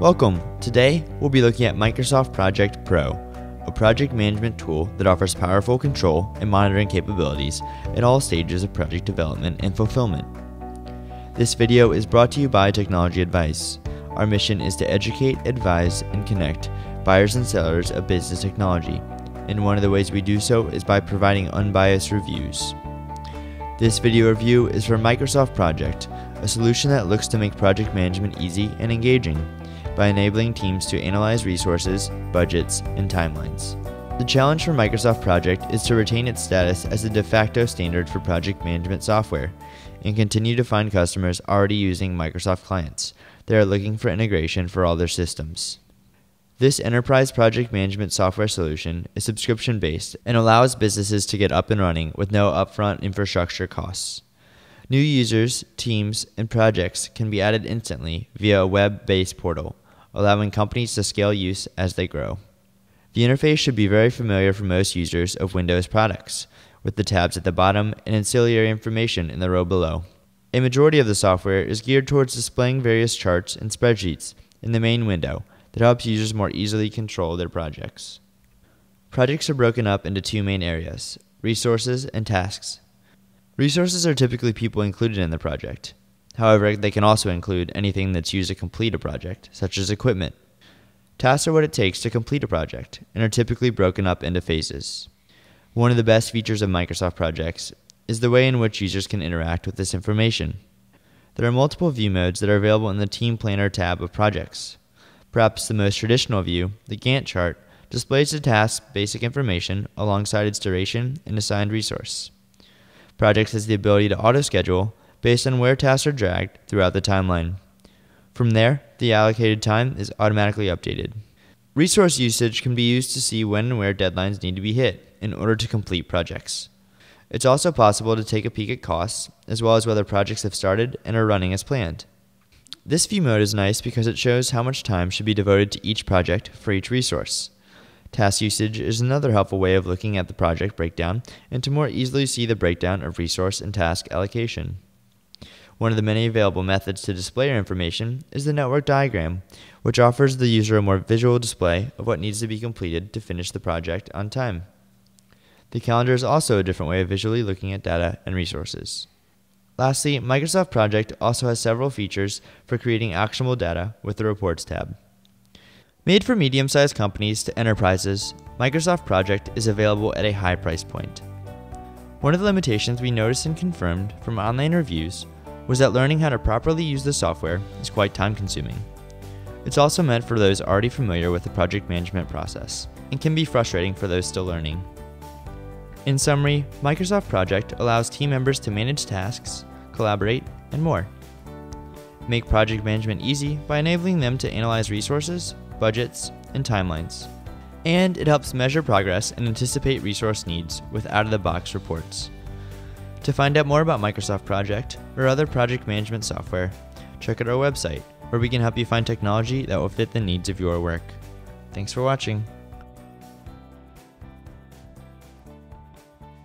Welcome. Today, we'll be looking at Microsoft Project Pro, a project management tool that offers powerful control and monitoring capabilities at all stages of project development and fulfillment. This video is brought to you by Technology Advice. Our mission is to educate, advise, and connect buyers and sellers of business technology, and one of the ways we do so is by providing unbiased reviews. This video review is for Microsoft Project, a solution that looks to make project management easy and engaging by enabling teams to analyze resources, budgets, and timelines. The challenge for Microsoft Project is to retain its status as the de facto standard for project management software and continue to find customers already using Microsoft clients that are looking for integration for all their systems. This enterprise project management software solution is subscription based and allows businesses to get up and running with no upfront infrastructure costs. New users, teams, and projects can be added instantly via a web based portal, allowing companies to scale use as they grow. The interface should be very familiar for most users of Windows products, with the tabs at the bottom and ancillary information in the row below. A majority of the software is geared towards displaying various charts and spreadsheets in the main window that helps users more easily control their projects. Projects are broken up into two main areas resources and tasks. Resources are typically people included in the project. However, they can also include anything that's used to complete a project, such as equipment. Tasks are what it takes to complete a project and are typically broken up into phases. One of the best features of Microsoft projects is the way in which users can interact with this information. There are multiple view modes that are available in the Team Planner tab of projects. Perhaps the most traditional view, the Gantt chart, displays the task's basic information alongside its duration and assigned resource. Projects has the ability to auto-schedule based on where tasks are dragged throughout the timeline. From there, the allocated time is automatically updated. Resource usage can be used to see when and where deadlines need to be hit in order to complete projects. It's also possible to take a peek at costs, as well as whether projects have started and are running as planned. This view mode is nice because it shows how much time should be devoted to each project for each resource. Task usage is another helpful way of looking at the project breakdown and to more easily see the breakdown of resource and task allocation. One of the many available methods to display your information is the network diagram, which offers the user a more visual display of what needs to be completed to finish the project on time. The calendar is also a different way of visually looking at data and resources. Lastly, Microsoft Project also has several features for creating actionable data with the Reports tab. Made for medium sized companies to enterprises, Microsoft Project is available at a high price point. One of the limitations we noticed and confirmed from online reviews was that learning how to properly use the software is quite time consuming. It's also meant for those already familiar with the project management process and can be frustrating for those still learning. In summary, Microsoft Project allows team members to manage tasks, collaborate, and more. Make project management easy by enabling them to analyze resources, budgets, and timelines. And it helps measure progress and anticipate resource needs with out of the box reports. To find out more about Microsoft Project or other project management software, check out our website where we can help you find technology that will fit the needs of your work. Thanks for watching.